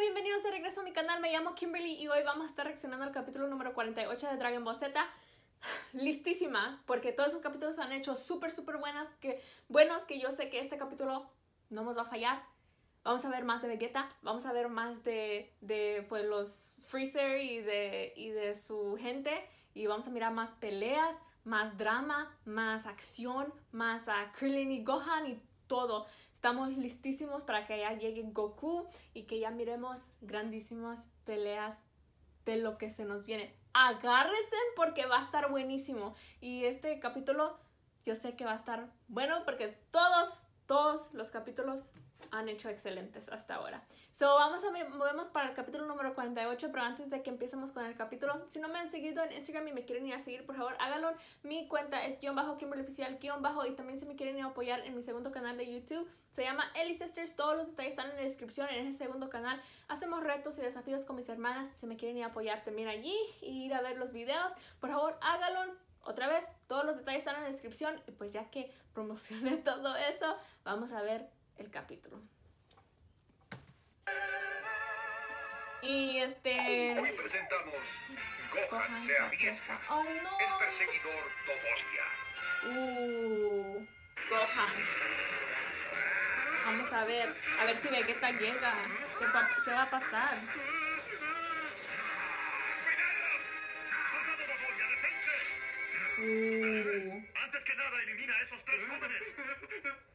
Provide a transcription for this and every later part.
bienvenidos de regreso a mi canal. Me llamo Kimberly y hoy vamos a estar reaccionando al capítulo número 48 de Dragon Ball Z. Listísima, porque todos esos capítulos han hecho súper, súper buenas, que, buenos, que yo sé que este capítulo no nos va a fallar. Vamos a ver más de Vegeta, vamos a ver más de, de pues, los Freezer y de, y de su gente, y vamos a mirar más peleas, más drama, más acción, más a Krillin y Gohan y todo. Estamos listísimos para que ya llegue Goku y que ya miremos grandísimas peleas de lo que se nos viene. Agárrense porque va a estar buenísimo. Y este capítulo yo sé que va a estar bueno porque todos, todos los capítulos han hecho excelentes hasta ahora. So, vamos a movemos para el capítulo número 48, pero antes de que empecemos con el capítulo, si no me han seguido en Instagram y me quieren ir a seguir, por favor, háganlo. Mi cuenta es guion bajo Kimberly Oficial, guion bajo, y también si me quieren ir a apoyar en mi segundo canal de YouTube, se llama Ellie Sisters, todos los detalles están en la descripción en ese segundo canal. Hacemos retos y desafíos con mis hermanas, si me quieren ir a apoyar también allí y ir a ver los videos, por favor, háganlo. Otra vez, todos los detalles están en la descripción y pues ya que promocioné todo eso, vamos a ver el capítulo. Y este... Hoy presentamos Gohan, se aviesta. ¡Ay, no! El perseguidor Tomoria. Uh, Gohan. Vamos a ver, a ver si Vegeta llega. ¿Qué va, qué va a pasar? Uh, Antes que nada, elimina a esos tres jóvenes.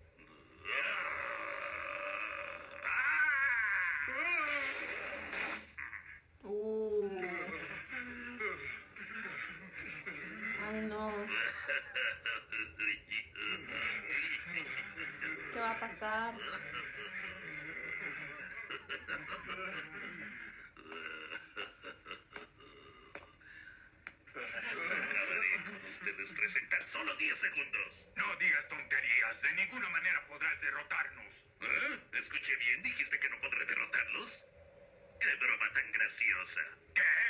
va a pasar? Acabaré con ustedes tres en tan solo 10 segundos. No digas tonterías. De ninguna manera podrás derrotarnos. ¿Eh? Escuché bien. ¿Dijiste que no podré derrotarlos? ¡Qué broma tan graciosa! ¿Qué?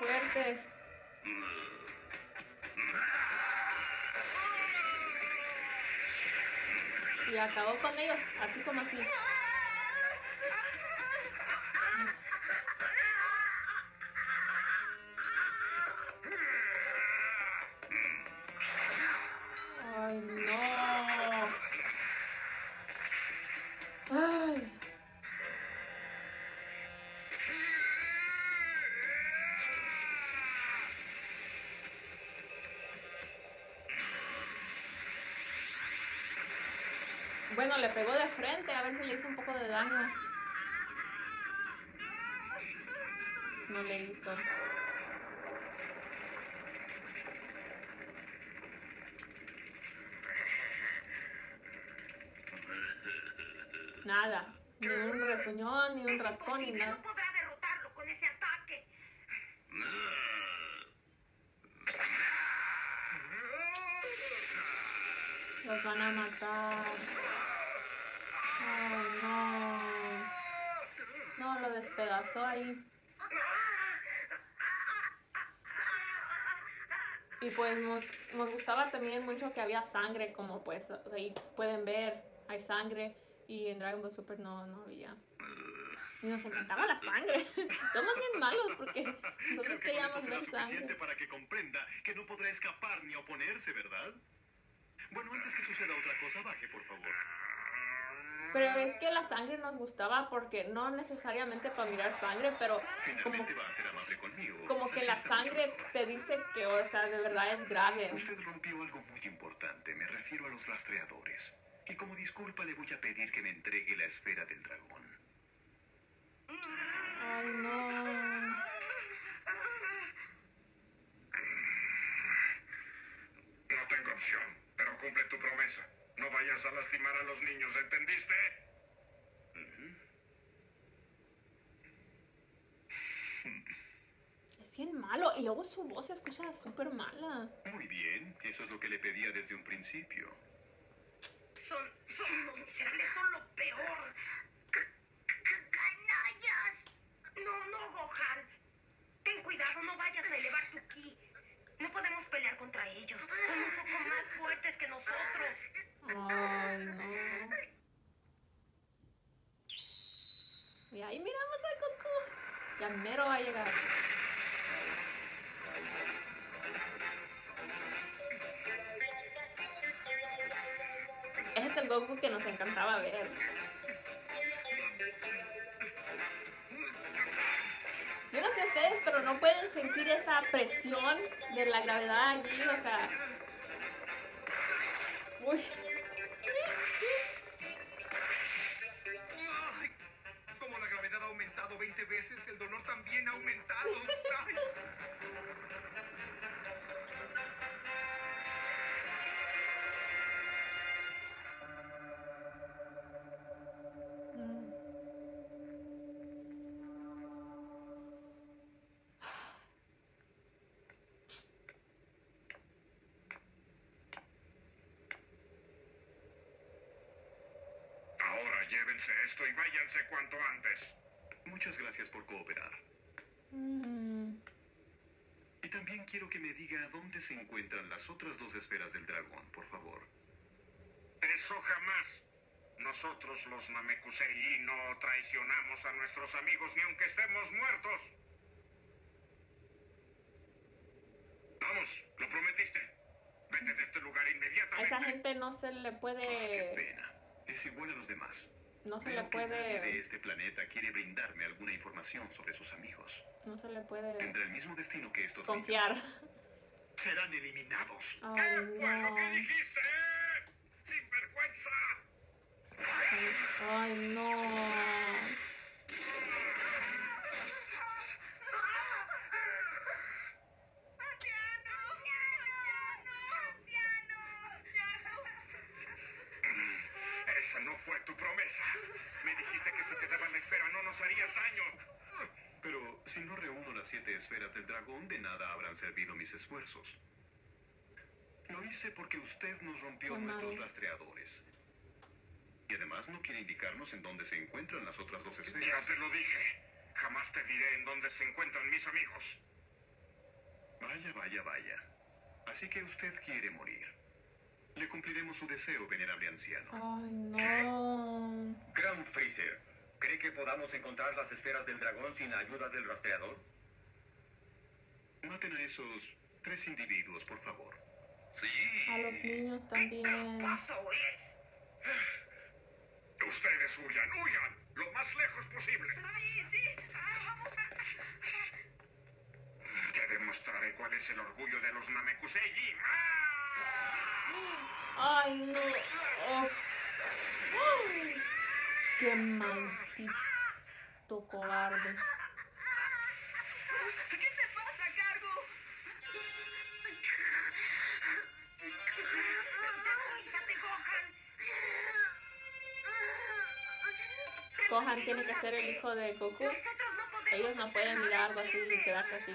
Fuertes. Y acabó con ellos, así como así. Bueno, le pegó de frente, a ver si le hizo un poco de daño. No le hizo. Nada. Ni un rasguñón, ni un raspón, ni nada. Los van a matar. Ay, no. No, lo despedazó ahí. Y pues nos, nos gustaba también mucho que había sangre, como pues ahí pueden ver, hay sangre. Y en Dragon Ball Super no, no había. Y nos encantaba la sangre. Somos bien malos porque nosotros queríamos ver sangre. para que comprenda que no podrá escapar ni oponerse, ¿verdad? Bueno, antes que suceda otra cosa, baje, por favor. Pero es que la sangre nos gustaba porque no necesariamente para mirar sangre, pero como, como que la sangre te dice que, o sea, de verdad es grave. Usted rompió algo muy importante. Me refiero a los rastreadores. Y como disculpa le voy a pedir que me entregue la esfera del dragón. Ay. No vayas a lastimar a los niños, ¿entendiste? Es bien malo. Y luego su voz se escucha súper mala. Muy bien, eso es lo que le pedía desde un principio. Son, son unos miserables, son lo peor. C- c- ¡Canallas! No, aquí. No podemos pelear contra ellos. Son un poco más fuertes que nosotros. Ay, no. Y ahí miramos a Goku. Ya mero va a llegar. Ese es el Goku que nos encantaba ver. Yo no sé ustedes, pero no pueden sentir esa presión de la gravedad allí, o sea. Uy. Veces, el dolor también ha aumentado. Ay. Llévense esto y váyanse cuanto antes. Muchas gracias por cooperar. Mm. Y también quiero que me diga dónde se encuentran las otras dos esferas del dragón, por favor. Eso jamás. Nosotros los Namekusei no traicionamos a nuestros amigos ni aunque estemos muertos. Vamos, lo prometiste. Vete de este lugar A inmediatamente. esa gente no se le Qué puede. pena. Es igual a los demás. No se Veo le que nadie de puede. este planeta quiere brindarme alguna información sobre sus amigos. No se le puede Tendrá el mismo destino que estos confiar. niños. Serán eliminados. Ay, ¿Qué fue lo que no. dijiste? ¡Sinvergüenza! Sí. Ay, no. Pero si no reúno las siete esferas del dragón, de nada habrán servido mis esfuerzos. Lo hice porque usted nos rompió nuestros rastreadores. Y además no quiere indicarnos en dónde se encuentran las otras dos esferas. Ya te lo dije. Jamás te diré en dónde se encuentran mis amigos. Vaya, vaya, vaya. Así que usted quiere morir. Le cumpliremos su deseo, venerable anciano. Ay, no. ¿Qué? Gran Freezer, ¿cree que podamos encontrar las esferas del dragón sin la ayuda del rastreador? Maten a esos tres individuos, por favor. A los niños también. Paso es. Ustedes huyan, huyan, lo más lejos posible. Sí, sí. Ah, vamos a... Te demostraré cuál es el orgullo de los Namekusei. ¡Ah! Ay, no. Ay, Qué maldito cobarde. ¿Qué te pasa, Cargo? Gohan. Tiene que ser el hijo de Goku. Ellos no pueden mirar algo así y quedarse así.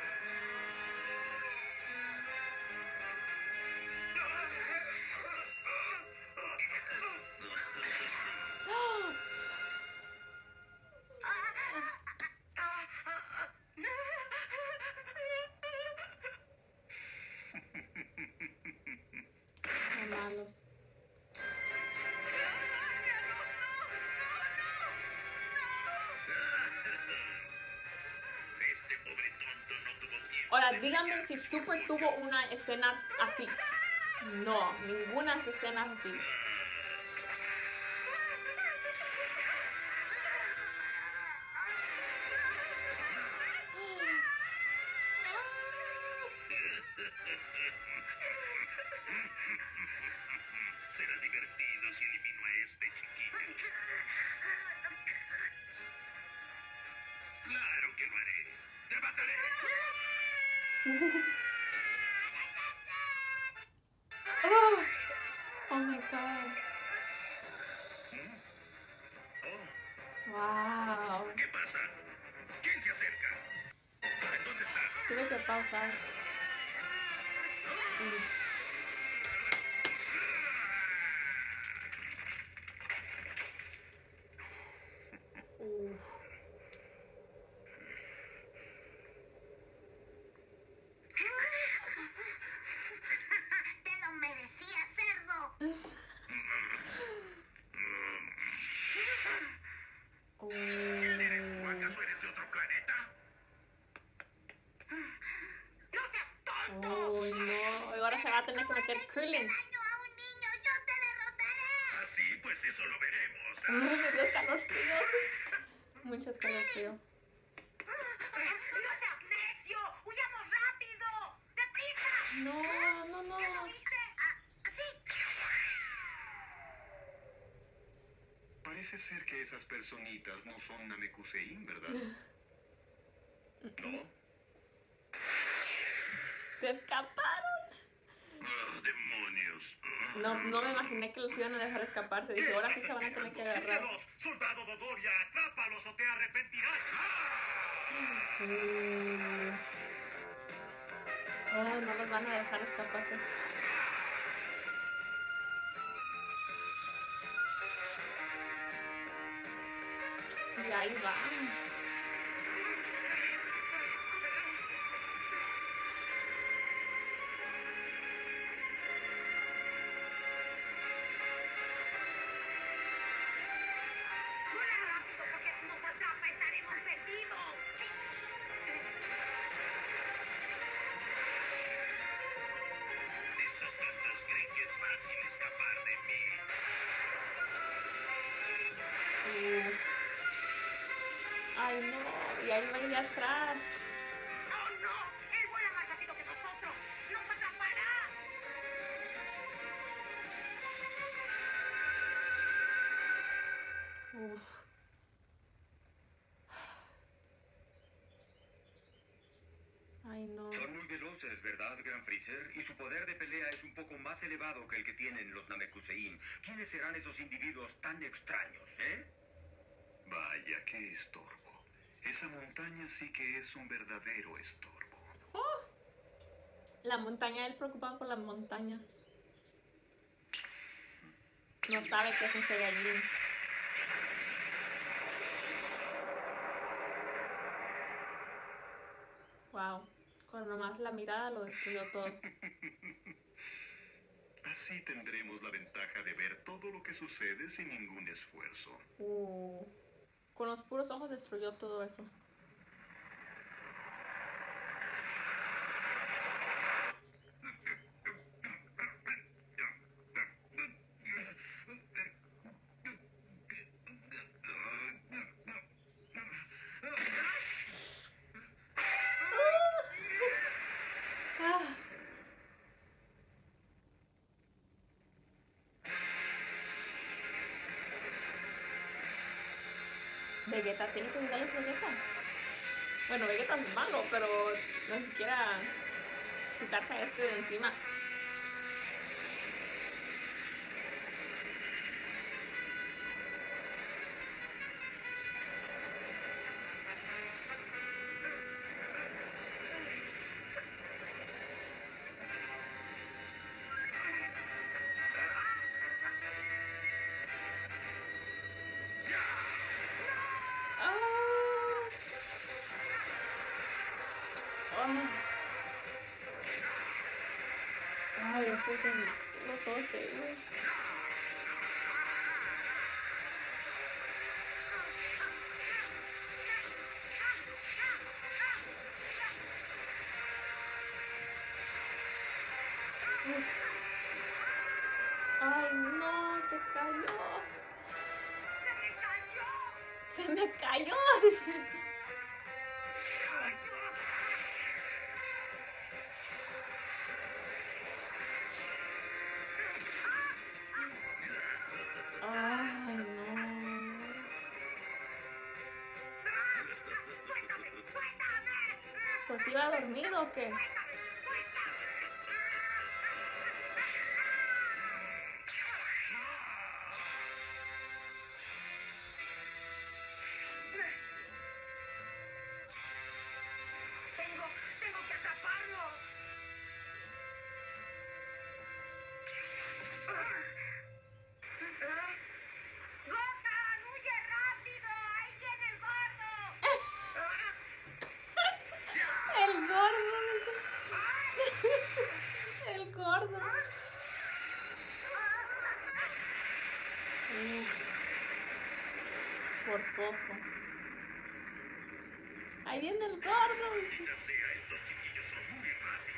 Ahora, díganme si Super tuvo una escena así. No, ninguna escena así. Oh my god. ¿Mm? Oh, Wow. ¿qué pasa? ¿Quién se acerca? ¿En dónde está? Tuve que pausar. Uf. Uf. Te lo merecías, cerdo. Uh. ¿Acaso eres de otro planeta? ¡No seas tonto! Uy, no. Ahora se va a tener que meter derrotaré. Ah, sí, pues eso lo veremos. Ay, me dio escalofríos. Mucho escalofrío. ¡No. No, no. Parece ser que esas personitas no son Namekusein, ¿verdad? ¿No? Se escaparon. No, no me imaginé que los iban a dejar escaparse. Dije, ahora sí se van a tener que agarrar. ¡Soldado Dodoria, atrápalos o te arrepentirás! Uh. Ay, no los van a dejar escaparse. Y ahí va. Ay, no. Y ahí va de atrás. ¡Oh, no! ¡Él vuela más rápido que nosotros! ¡Nos atrapará! Uf. Ay, no. Son muy veloces, ¿verdad, Gran Freezer? Y su poder de pelea es un poco más elevado que el que tienen los Namekusein. ¿Quiénes serán esos individuos tan extraños, eh? Vaya, qué estorbo. Esa montaña sí que es un verdadero estorbo. Oh. La montaña, él preocupado por la montaña. No sabe que es un Saiyajin. Wow. Con nomás la mirada lo destruyó todo. Así tendremos la ventaja de ver todo lo que sucede sin ningún esfuerzo. Uh. Con los puros ojos destruyó todo eso. Vegeta, tiene que ayudarles Vegeta. Bueno, Vegeta es malo, pero no siquiera quitarse a este de encima. Uf. Ay, no, se cayó. ¡Se me cayó! Se me cayó. dice. 给 Por poco. Ahí viene el gordo. dice. Sea, estos chiquillos son muy rápidos.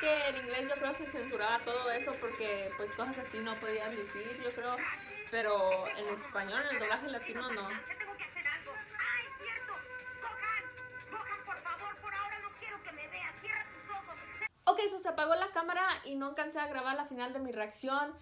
Que en inglés yo creo se censuraba todo eso porque pues cosas así no podían decir, yo creo. Pero en español, en el doblaje latino no. Ok, eso se apagó la cámara y no alcancé a grabar la final de mi reacción.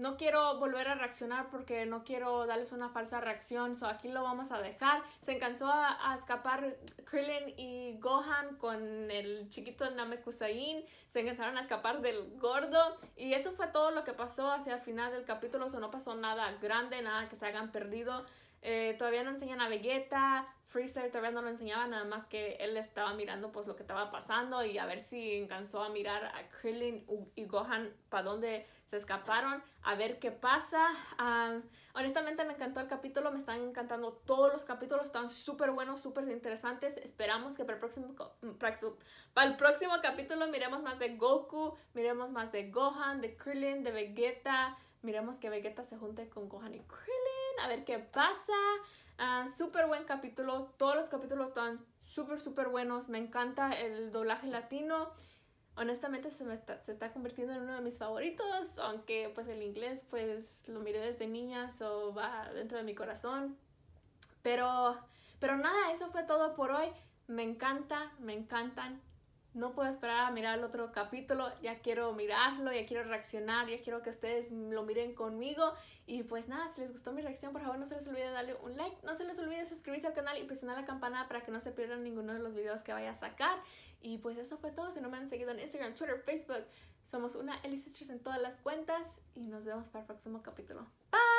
No quiero volver a reaccionar porque no quiero darles una falsa reacción, so aquí lo vamos a dejar. Se alcanzó a, escapar Krillin y Gohan con el chiquito Namekusein. Se alcanzaron a escapar del gordo y eso fue todo lo que pasó hacia el final del capítulo. No pasó nada grande, nada que se hayan perdido. Eh, todavía no enseñan a Vegeta, Freezer todavía no lo enseñaba, nada más que él estaba mirando pues lo que estaba pasando y a ver si alcanzó a mirar a Krillin y Gohan para dónde se escaparon, a ver qué pasa. Am, honestamente me encantó el capítulo, me están encantando todos los capítulos, están súper buenos, súper interesantes. Esperamos que para el próximo, mm, para el próximo capítulo miremos más de Goku, miremos más de Gohan, de Krillin, de Vegeta. Miremos que Vegeta se junte con Gohan y Krillin, a ver qué pasa. Ah, súper buen capítulo, todos los capítulos están súper, súper buenos. Me encanta el doblaje latino. Honestamente se, me está, se está convirtiendo en uno de mis favoritos, aunque pues el inglés pues lo miré desde niña, so va dentro de mi corazón. Pero, pero nada, eso fue todo por hoy. Me encanta, me encantan. No puedo esperar a mirar el otro capítulo. Ya quiero mirarlo, ya quiero reaccionar, ya quiero que ustedes lo miren conmigo. Y pues nada, si les gustó mi reacción, por favor no se les olvide darle un like. No se les olvide suscribirse al canal y presionar la campana para que no se pierdan ninguno de los videos que vaya a sacar. Y pues eso fue todo. Si no me han seguido en Instagram, Twitter, Facebook, somos una Ellie Sisters en todas las cuentas. Y nos vemos para el próximo capítulo. Bye.